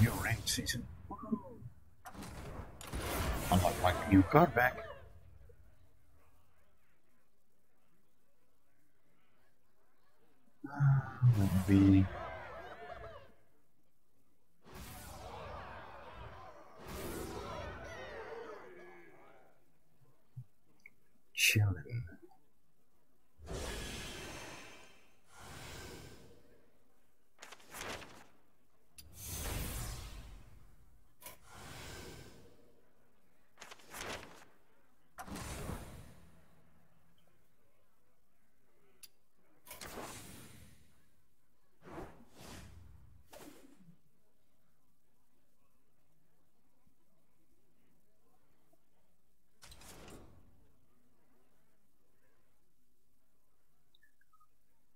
New ranked season. Unlock my new card back. That be chilling.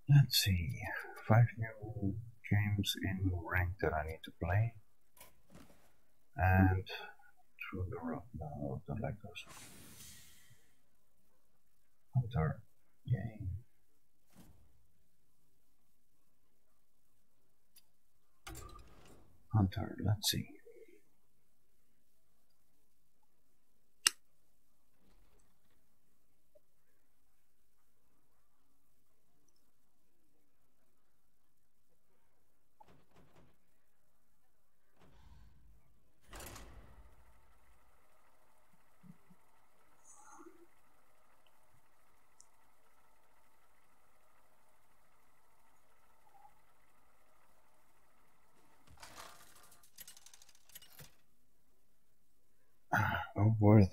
Let's see, five new games in rank that I need to play. And through the road. No, don't like those. Hunter, yay. Hunter, let's see.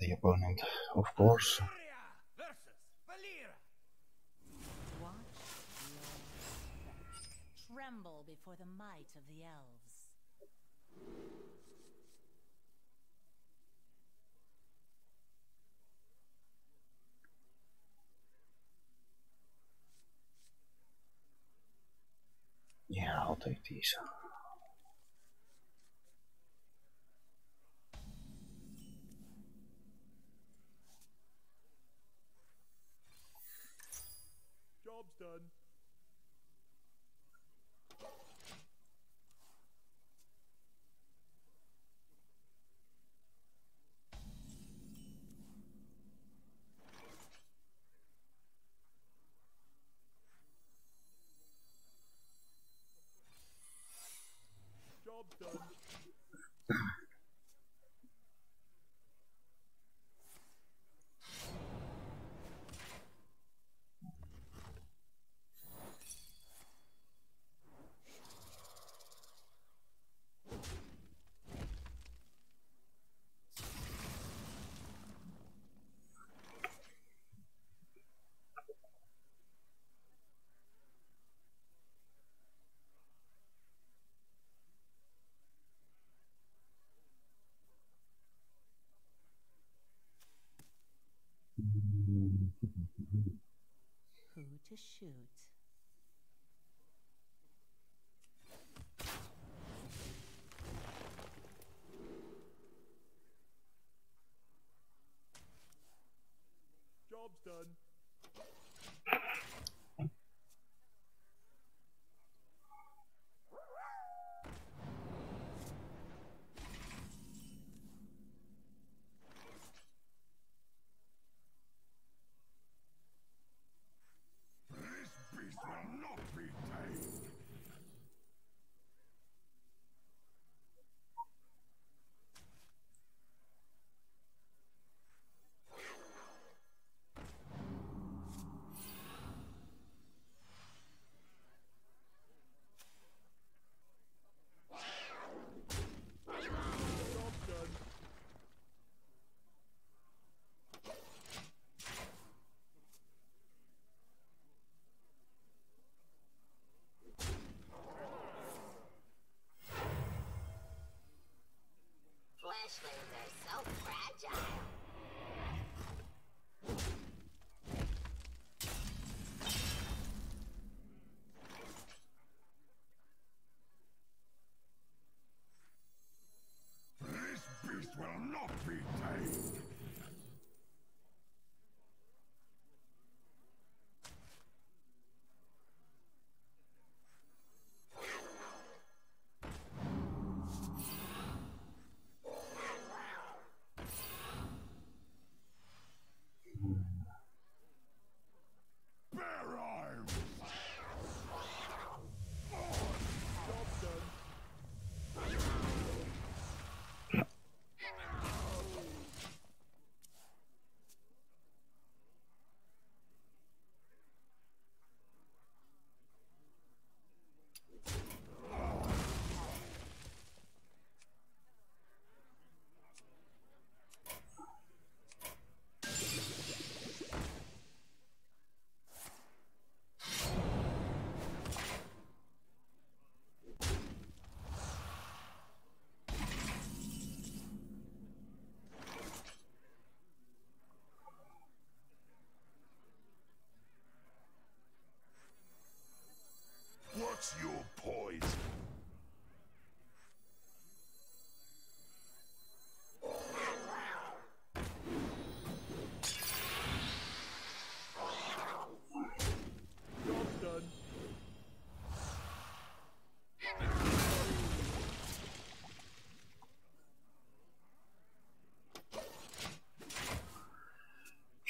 Worthy opponent, of course. Tremble before the might of the elves. Yeah, I'll take these.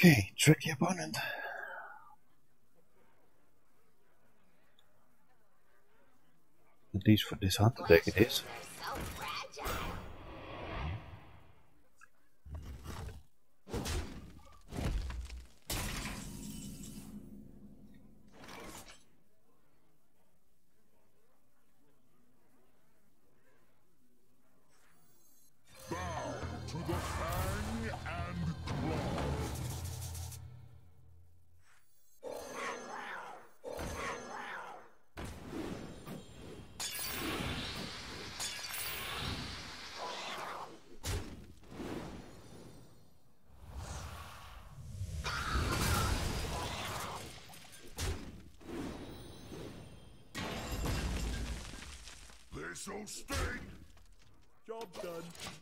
Okay, tricky opponent. At least for this hunter deck it is. This'll sting. Job's done.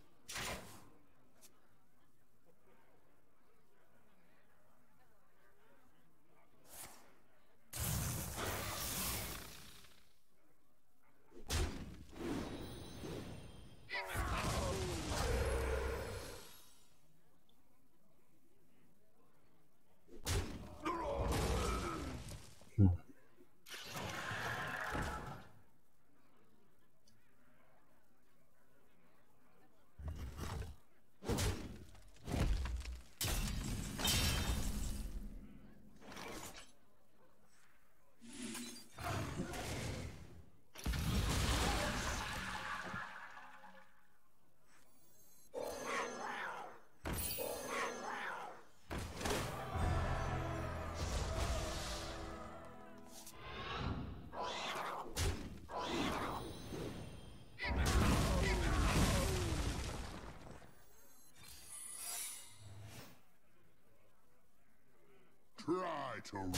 To run.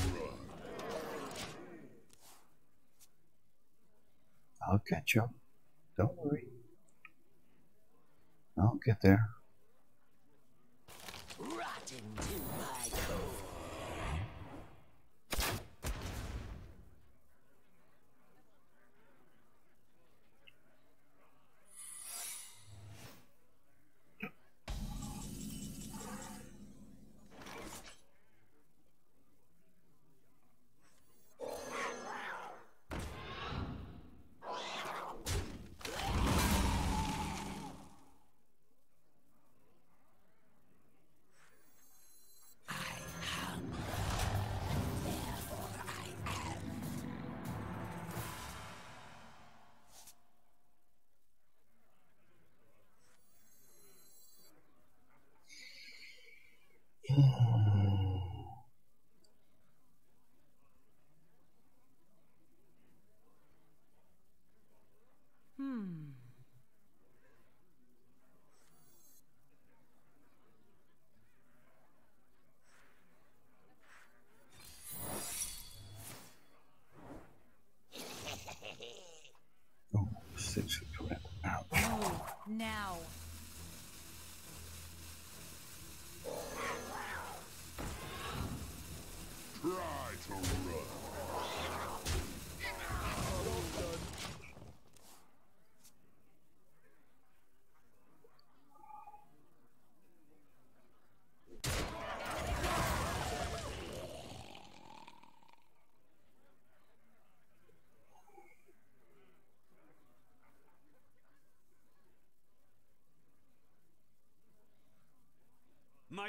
I'll catch up. Don't worry. I'll get there.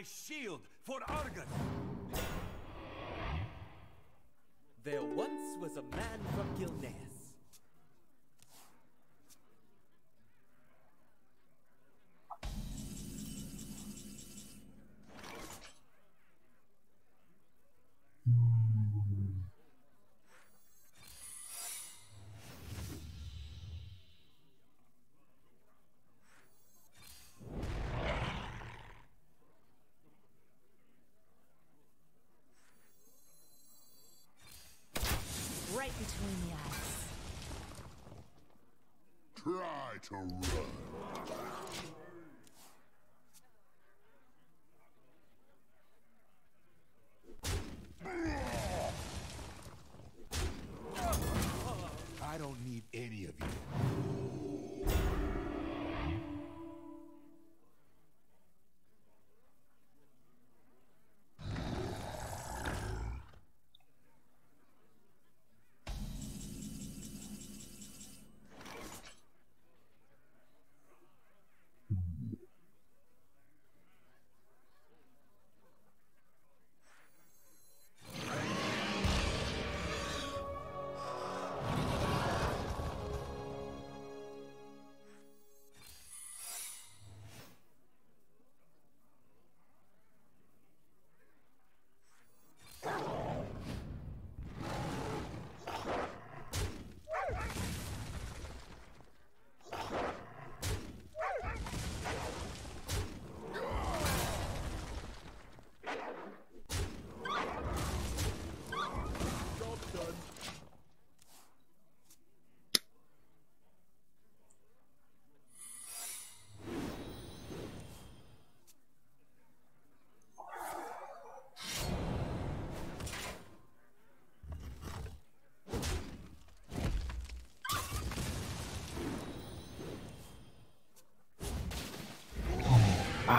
Shield for Argon! Try to run.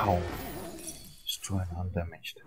Ow! Destroyed undamaged.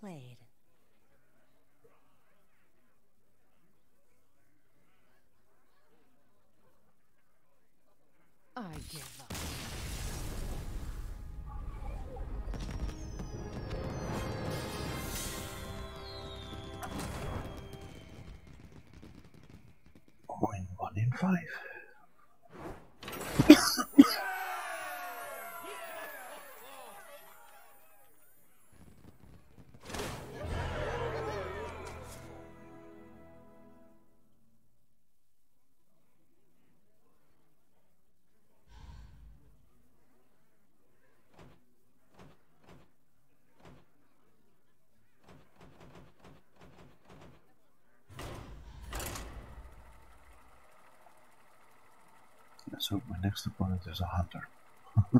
Played. I give up. Going one in five. Next opponent is a hunter.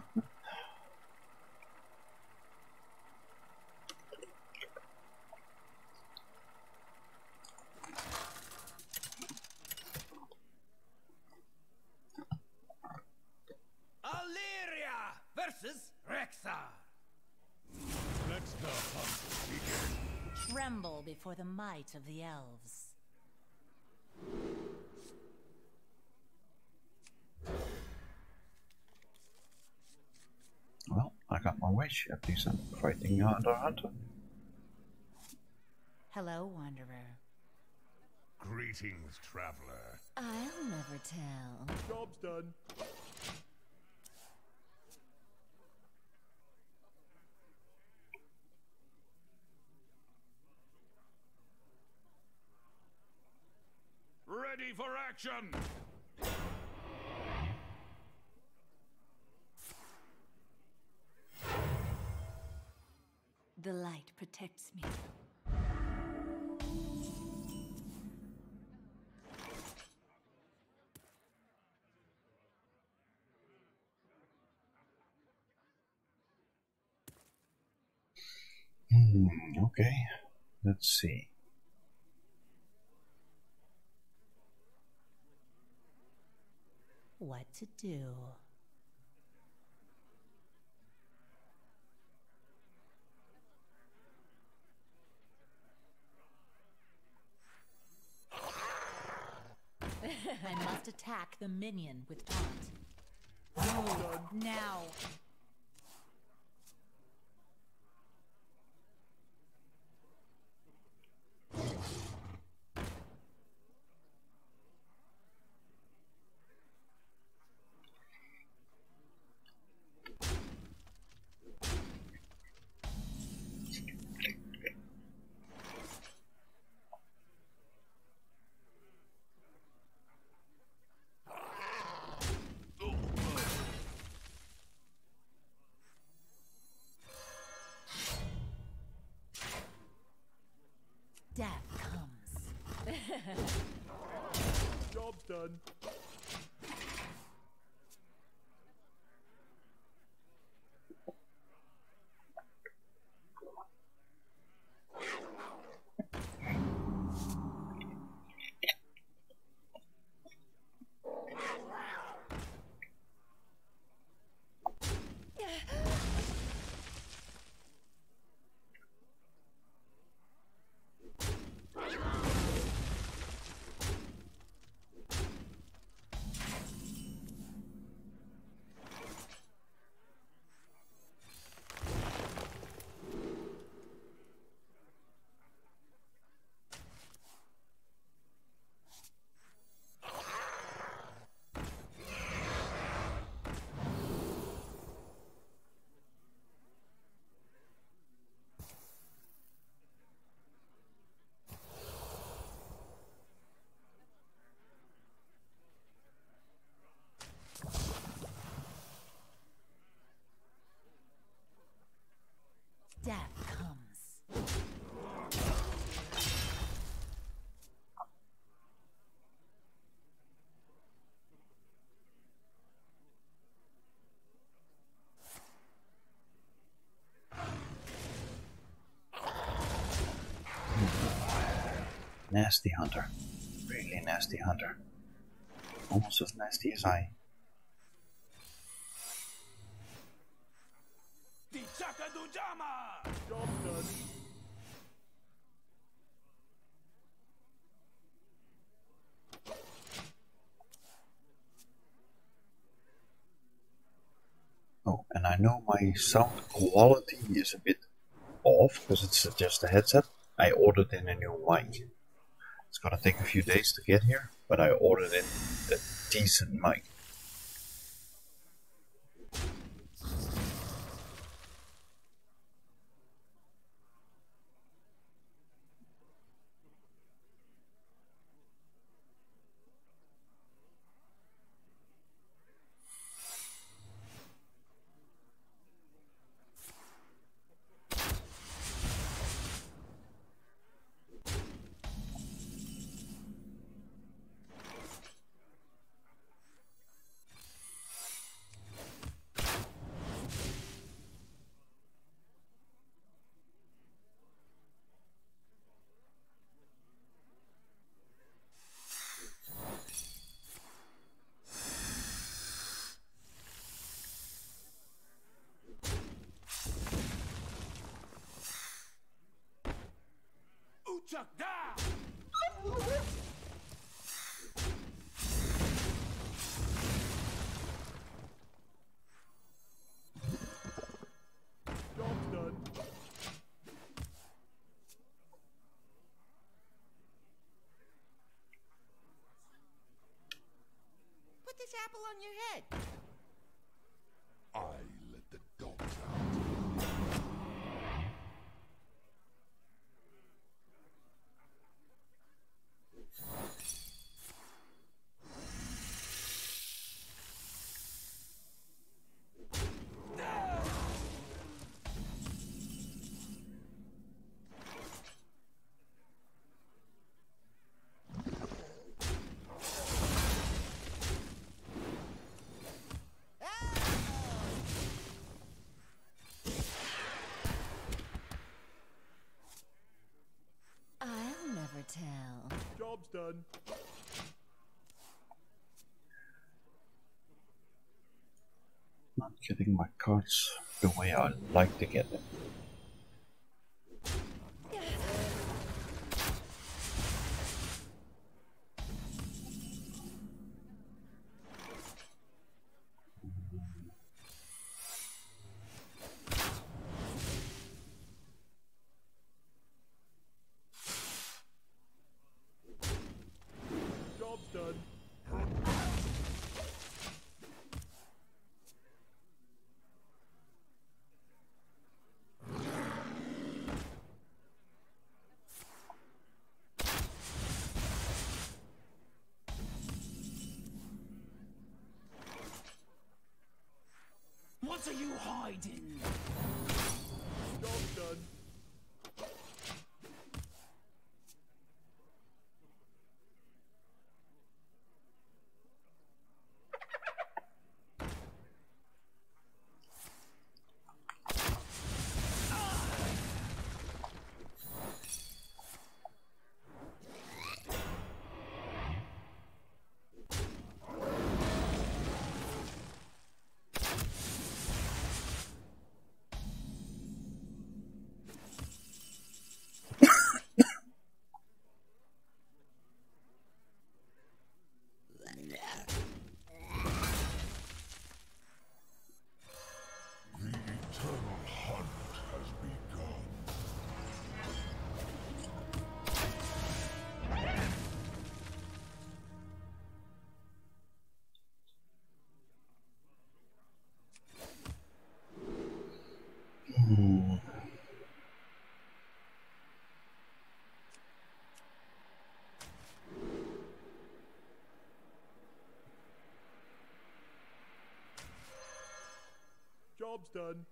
Alleria versus Rexxar. Let the hunt begin. Tremble before the might of the elves. I got my wish of decent fighting yonder hunter. Hello, wanderer. Greetings, traveler. I'll never tell. Job's done. Ready for action! The light protects me. Hmm, okay. Let's see. What to do? I must attack the minion with taunt. Now. Death comes. Job done. Death comes. Nasty hunter. Really nasty hunter. Almost as nasty as I. Oh, and I know my sound quality is a bit off because it's just a headset. I ordered in a new mic. It's gonna take a few days to get here, but I ordered in a decent mic. Put this apple on your head. Done. Not getting my cards the way I like to get them. What are you hiding? Job's done.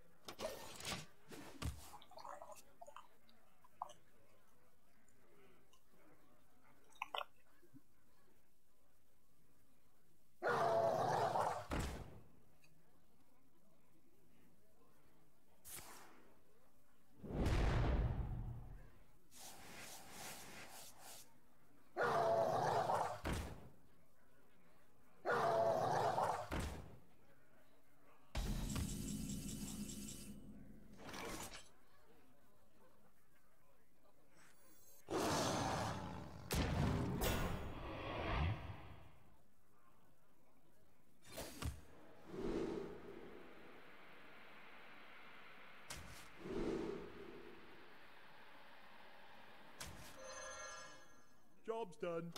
Job's done.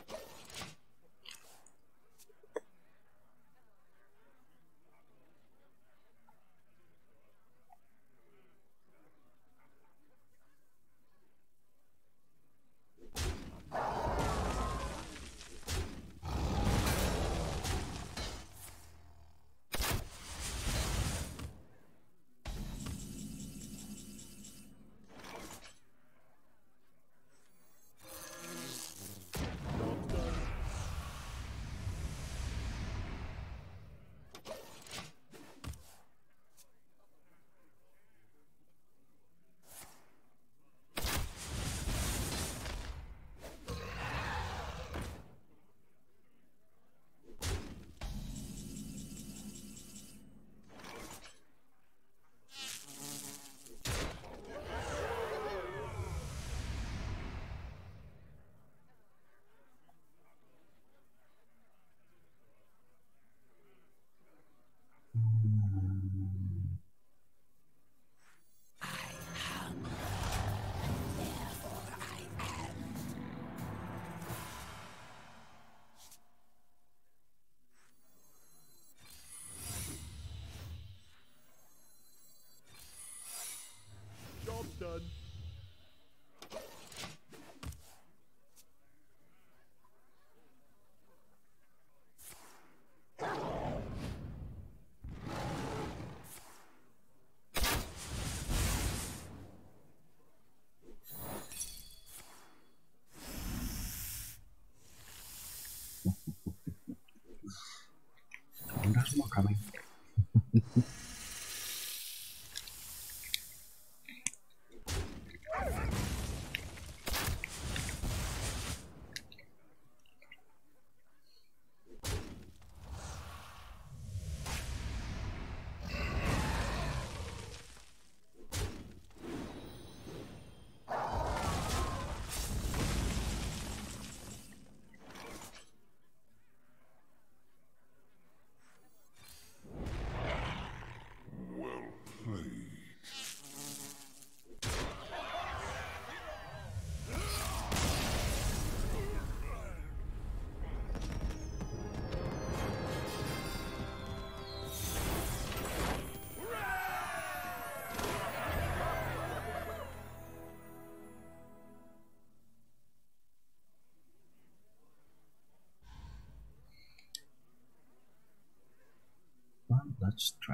Oh, there's more coming.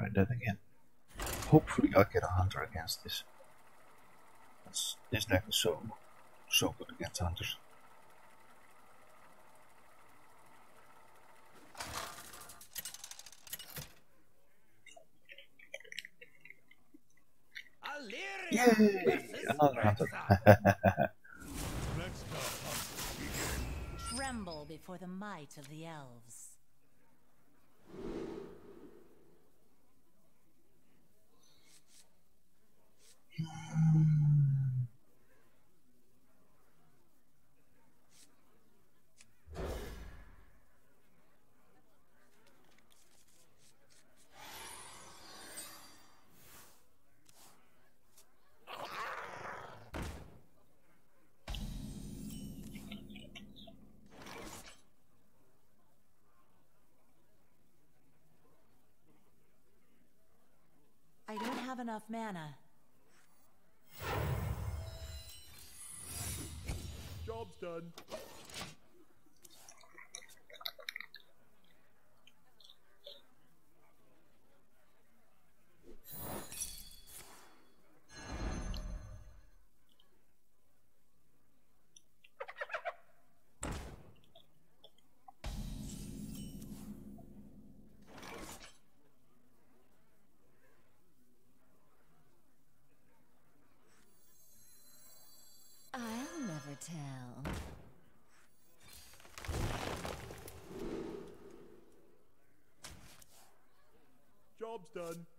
That again. Hopefully I get a hunter against this. That's, this deck is so, so good against hunters. Yay! Another hunter. Tremble before the might of the elves. I don't have enough mana. Job's done. I'll never tell. Job's done.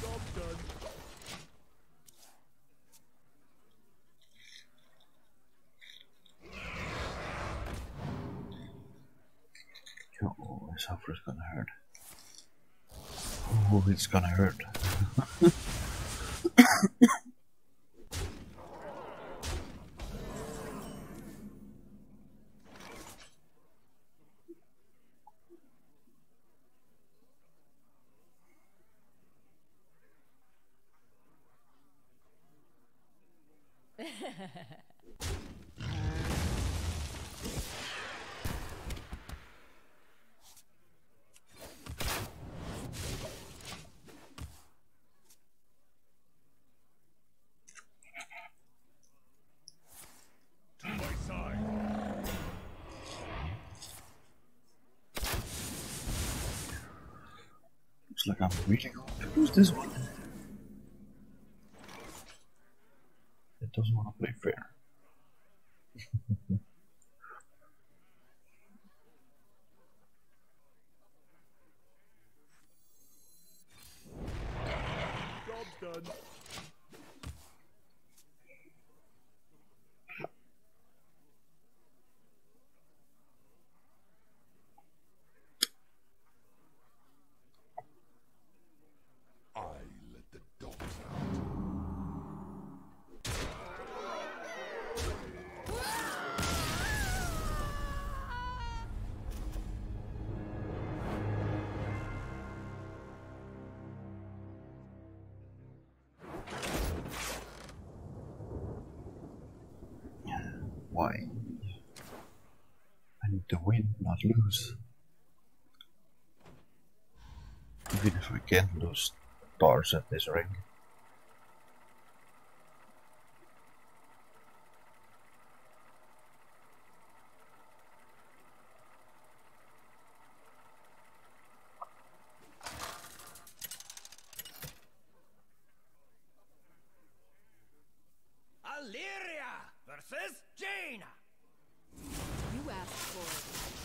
Job's done. Oh, this offer is gonna hurt. Oh, it's gonna hurt. Looks like I'm really going to lose this one. It doesn't want to play fair.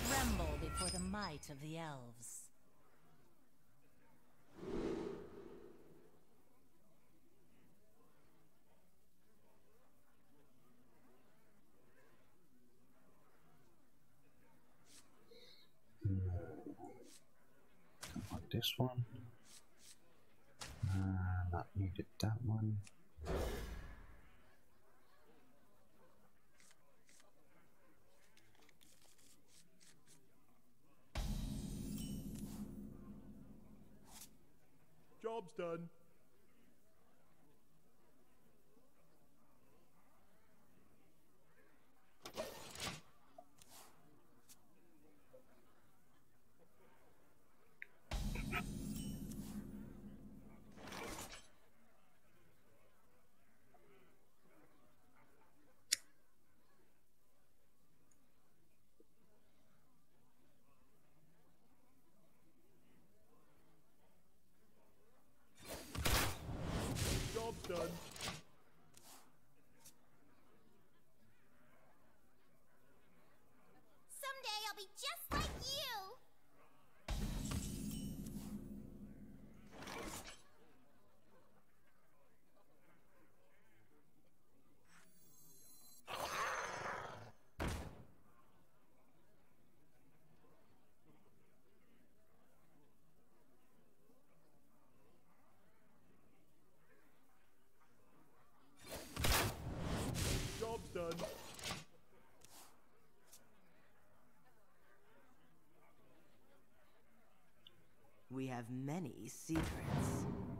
Tremble before the might of the elves. This one. Uh, not needed that one. Job's done. Job's done. Someday I'll be just like you. Job's done. We have many secrets.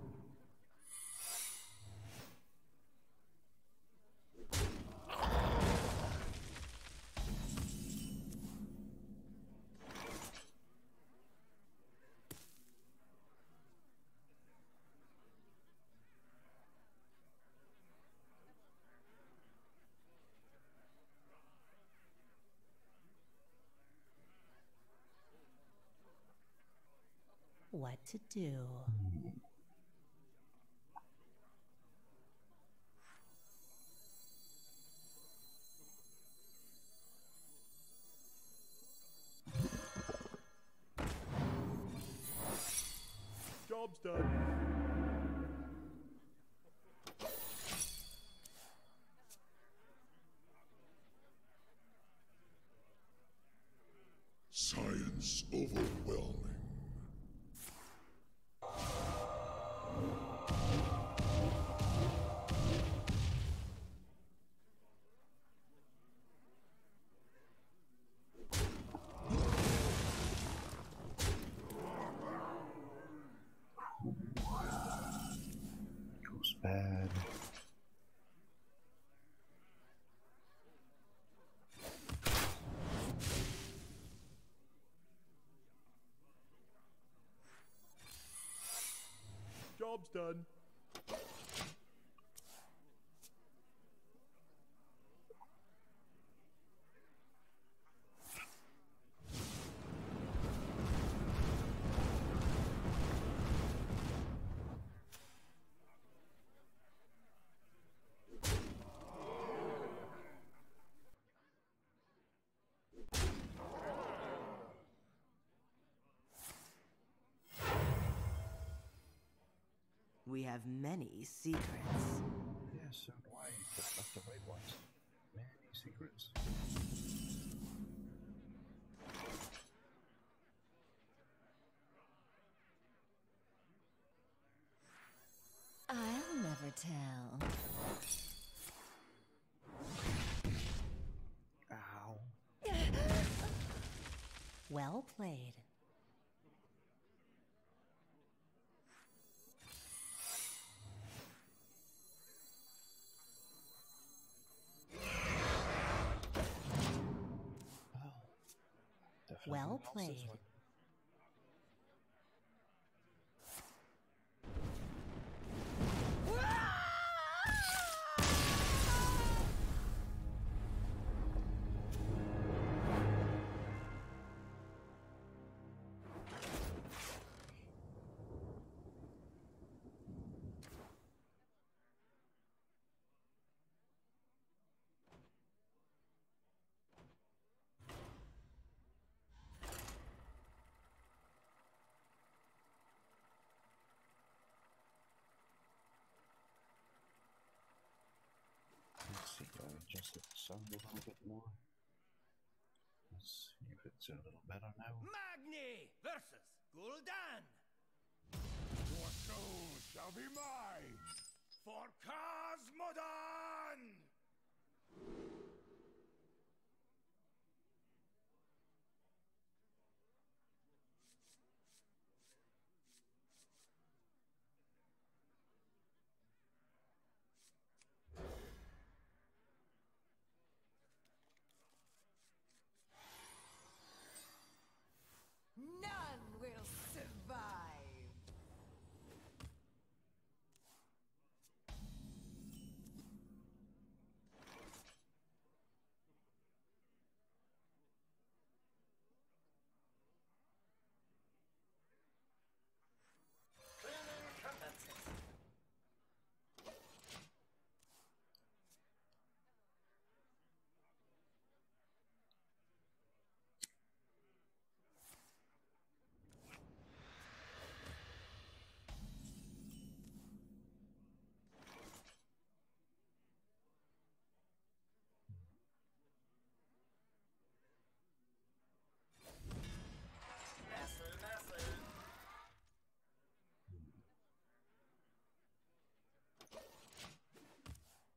What to do? Mm. Job's done. Have many secrets. Yeah, so do I, but the right ones. Many secrets. I'll never tell. Ow. Well played. Well see, I the sound a little bit more. Let's see if it's a little better now. Magni versus Gul'dan. Your soul shall be mine! For Khaz Modan! None will survive.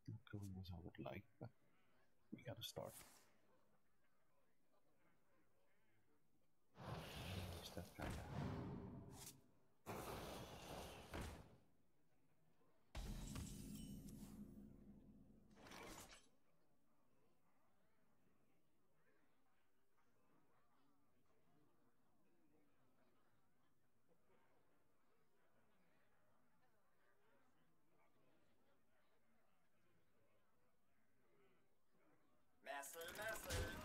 Not going as I would like, but we gotta start. Is that kinda Master, master.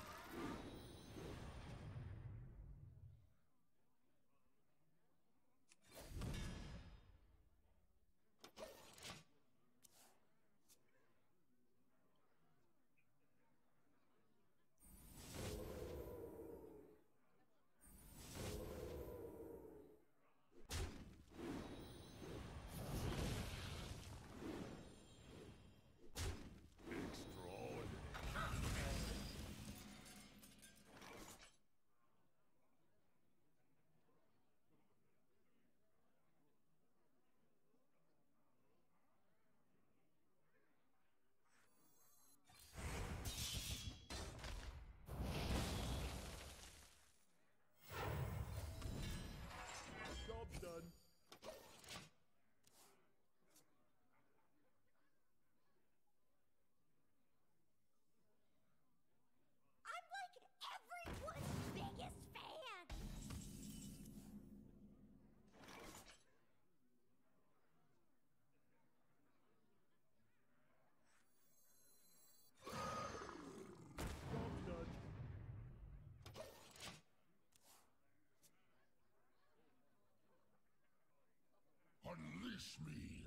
Job's done. I'm like everyone's biggest fan! Job's done. Unleash me!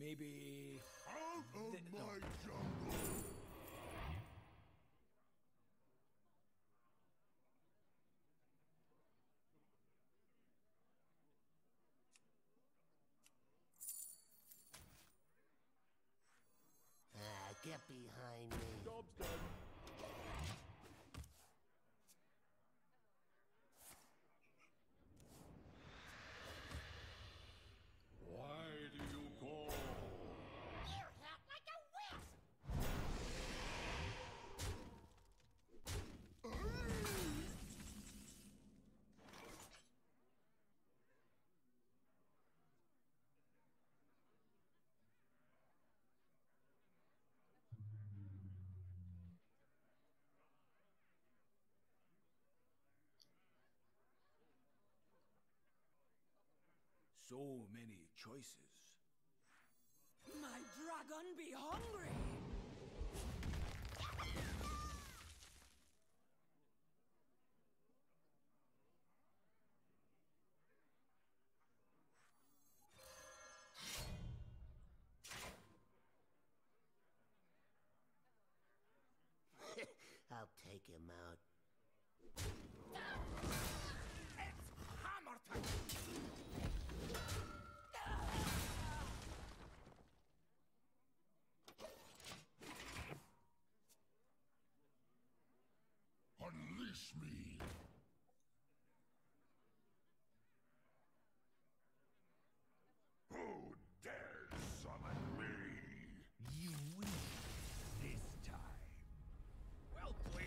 Maybe. Out of Th- no. jungle! Ah, get behind me. Job's done. So many choices. My dragon be hungry. I'll take him out. Hammer time! Unleash me! Who dares summon me? You win this time. Well played.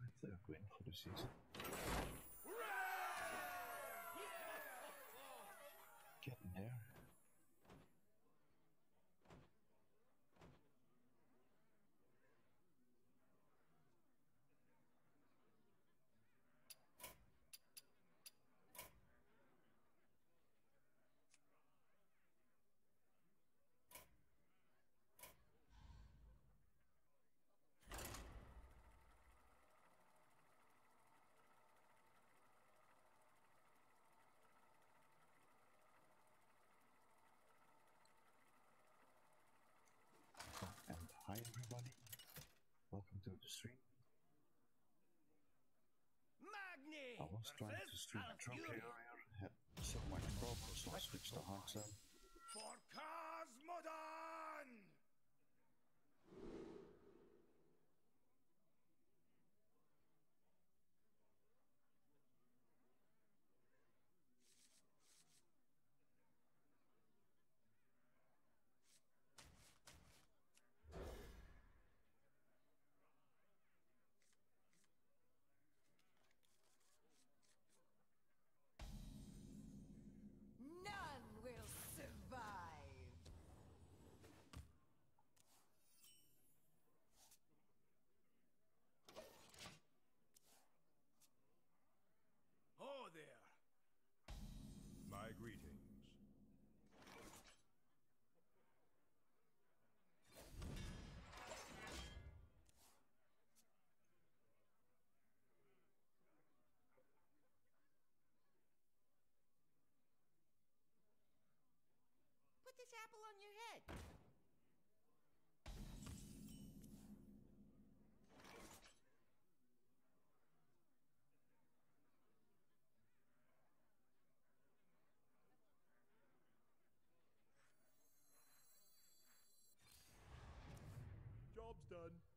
Let's uh, go in for the season. Getting there. And hi everybody. Welcome to the stream. Magni! I was trying to stream a trophy earlier, had so much problems, so I switched to zone. For Khaz Modan! None will survive. Oh there! My greetings. Put this apple on your head. Job's done.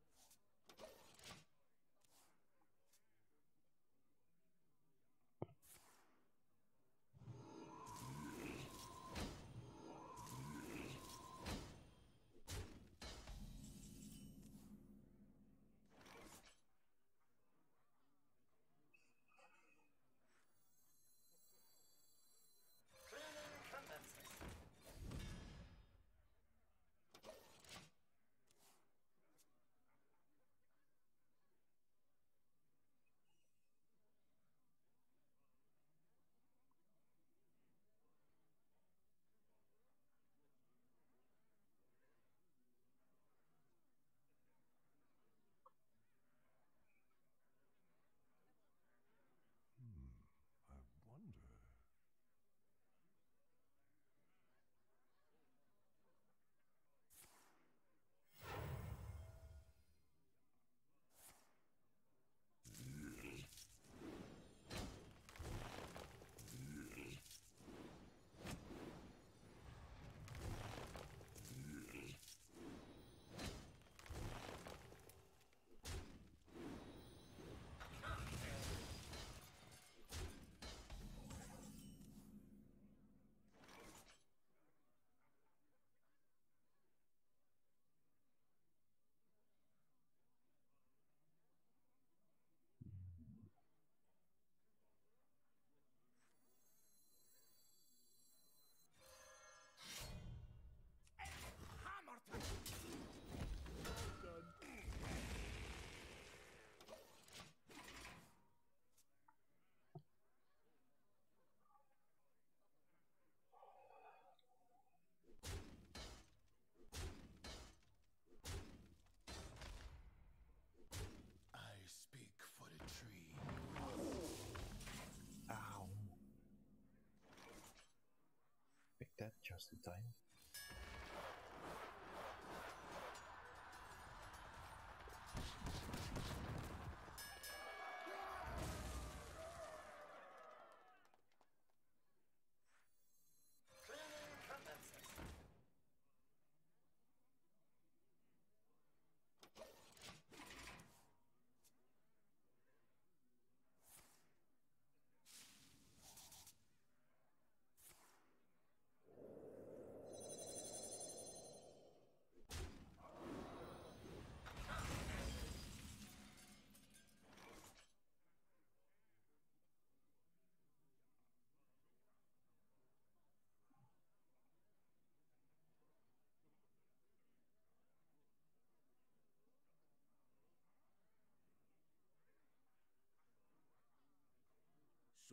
That just in time.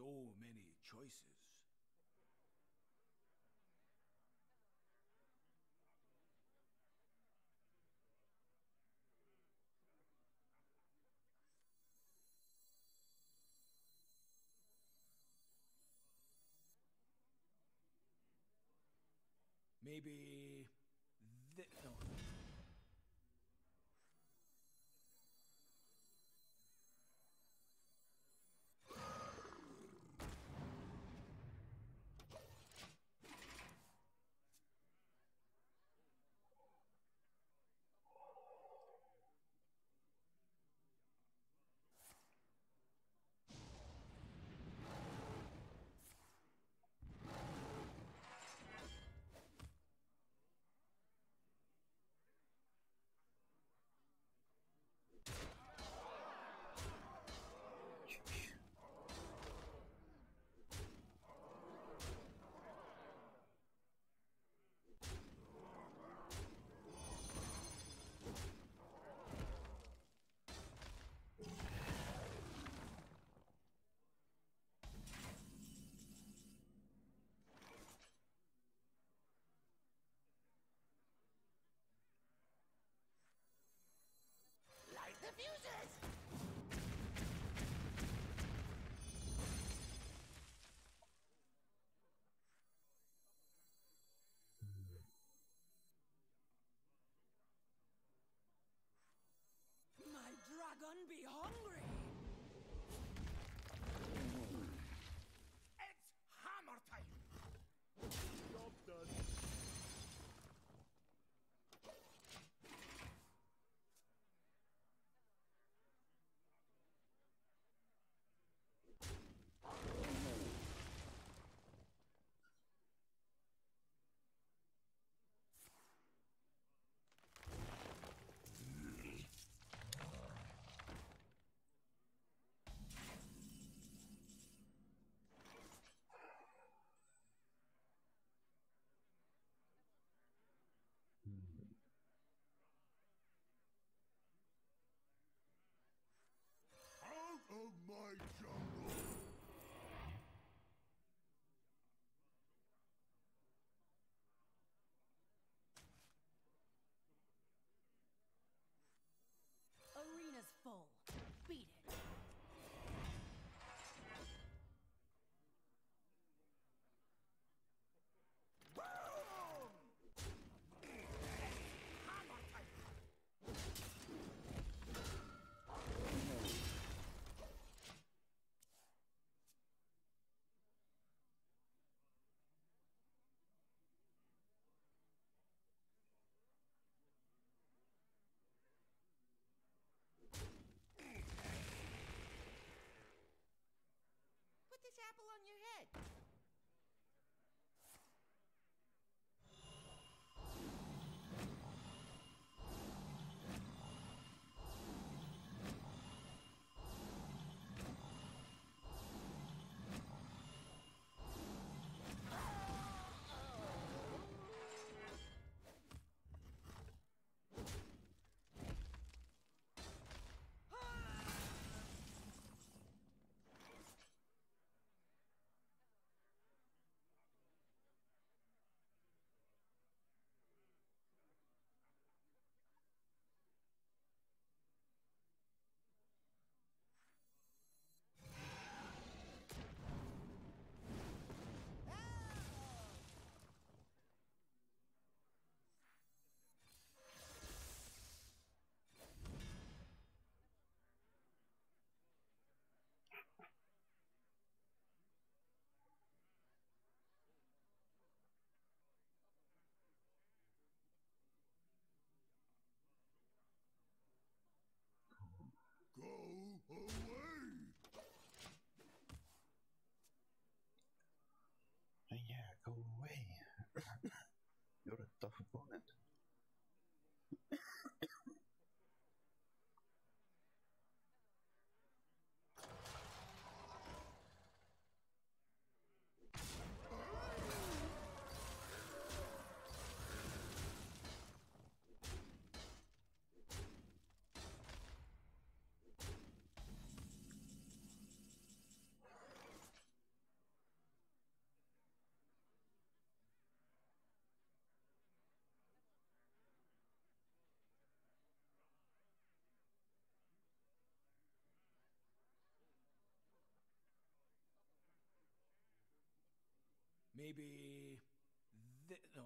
So many choices. Maybe... Th no. My jungle! Apple on your head. maybe th- no,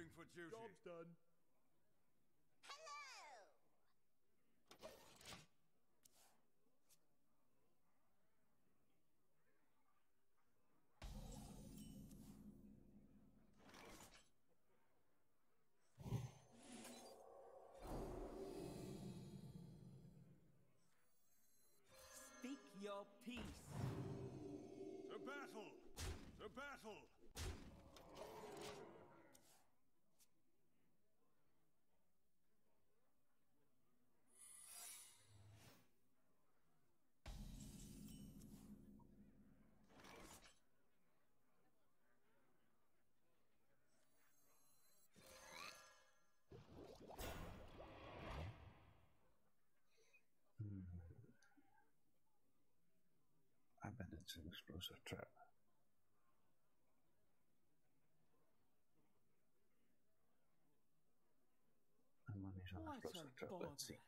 searching for duty. Job's done. It's an explosive trap. My money's on an explosive trap. Let's see.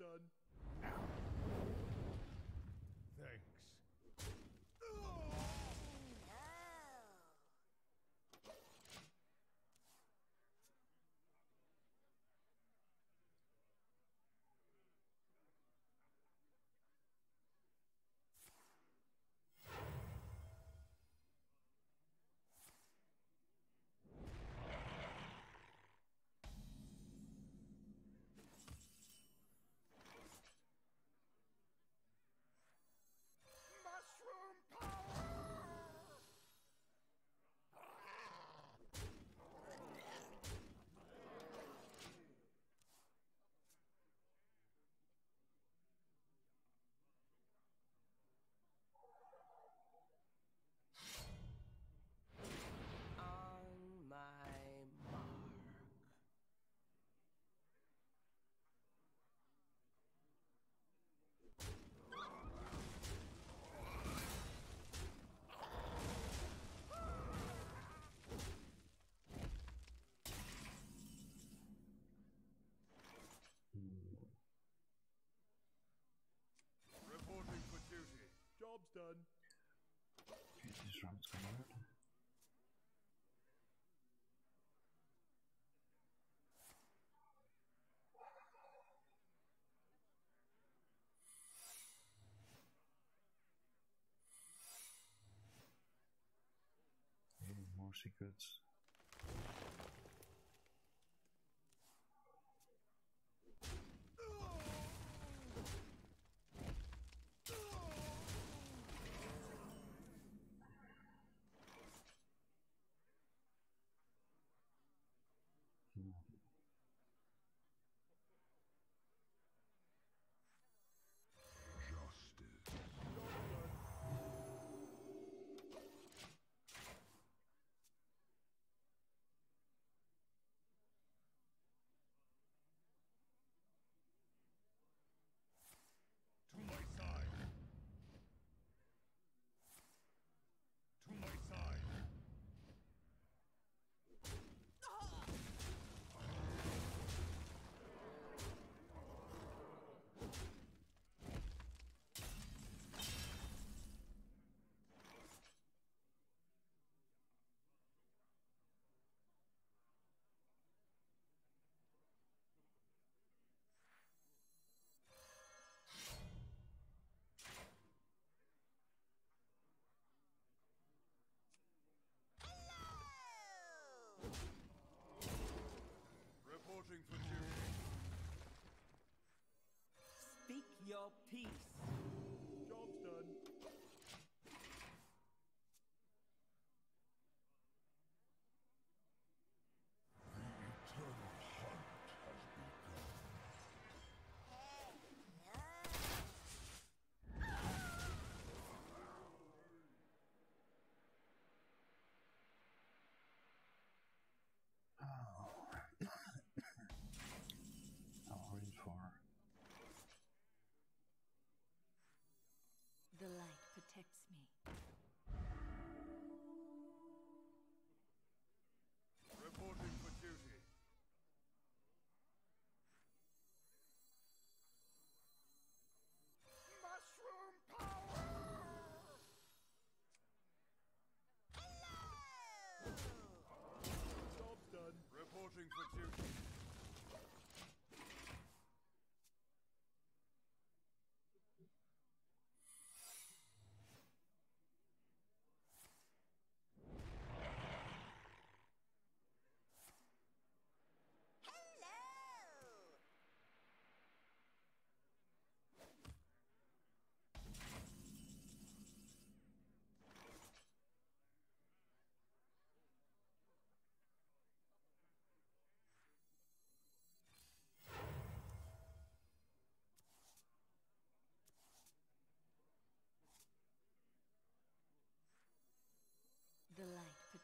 done. done. Out. more secrets peace.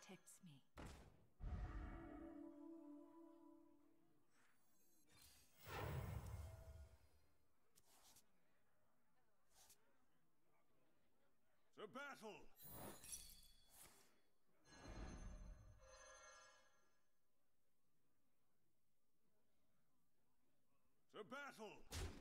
protects me. To battle! To battle!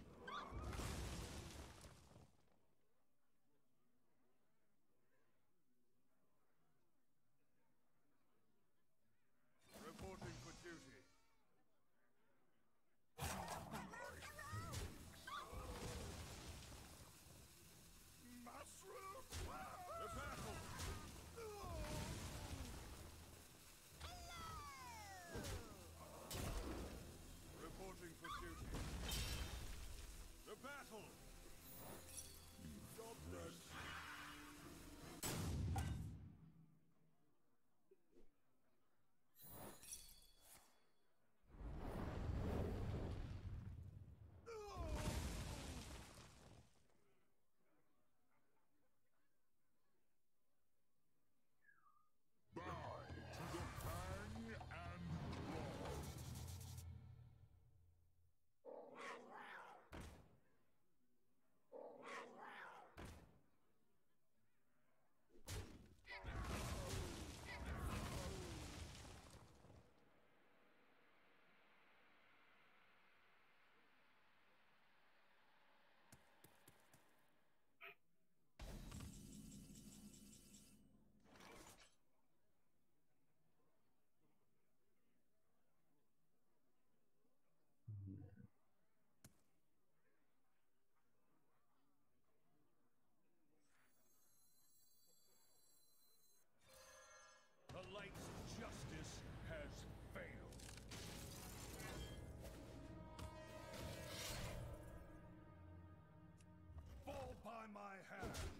I have.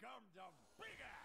here comes a big!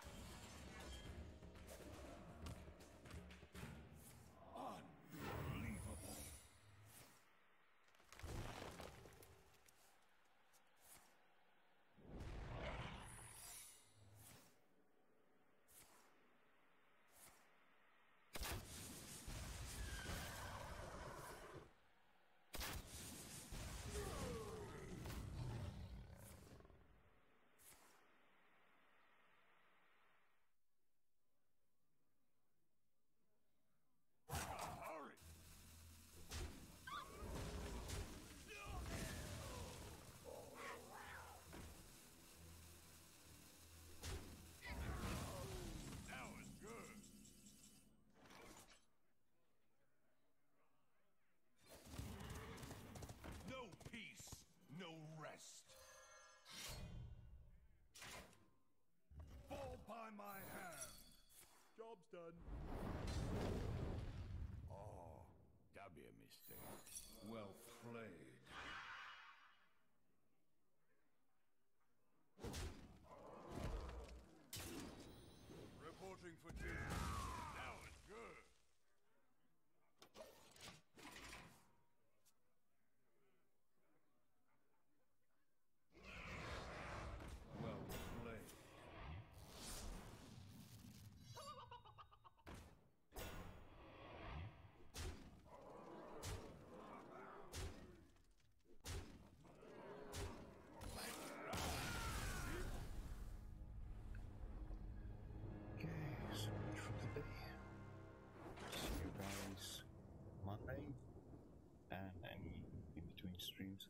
streams.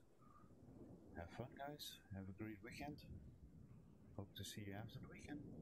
Have fun, guys. Have a great weekend. Hope to see you after the weekend.